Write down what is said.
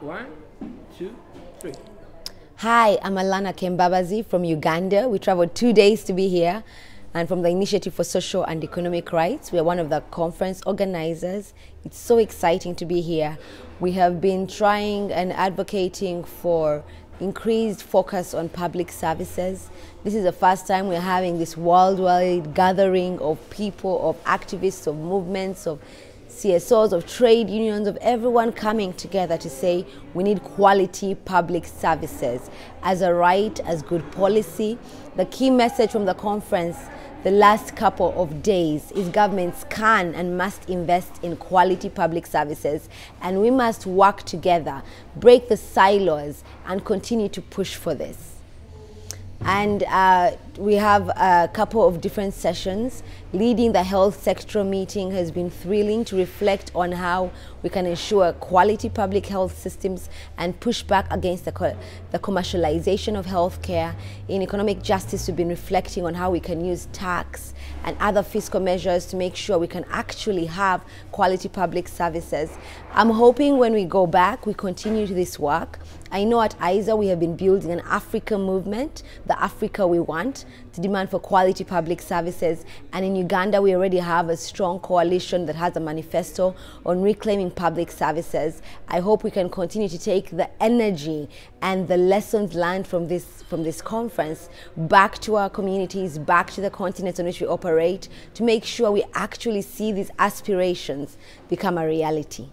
One, two, three. Hi, I'm Allana Kembabazi from Uganda. We traveled two days to be here and from the Initiative for Social and Economic Rights. We are one of the conference organizers. It's so exciting to be here. We have been trying and advocating for increased focus on public services. This is the first time we're having this worldwide gathering of people, of activists, of movements, of CSOs, of trade unions, of everyone coming together to say we need quality public services as a right, as good policy. The key message from the conference the last couple of days is governments can and must invest in quality public services and we must work together, break the silos and continue to push for this. And uh, we have a couple of different sessions. Leading the health sector meeting has been thrilling to reflect on how we can ensure quality public health systems and push back against the, co the commercialization of healthcare. In economic justice, we've been reflecting on how we can use tax and other fiscal measures to make sure we can actually have quality public services. I'm hoping when we go back, we continue this work. I know at ISER we have been building an Africa movement, the Africa we want, to demand for quality public services. And in Uganda, we already have a strong coalition that has a manifesto on reclaiming public services. I hope we can continue to take the energy and the lessons learned from this, from this conference back to our communities, back to the continents on which we operate, to make sure we actually see these aspirations become a reality.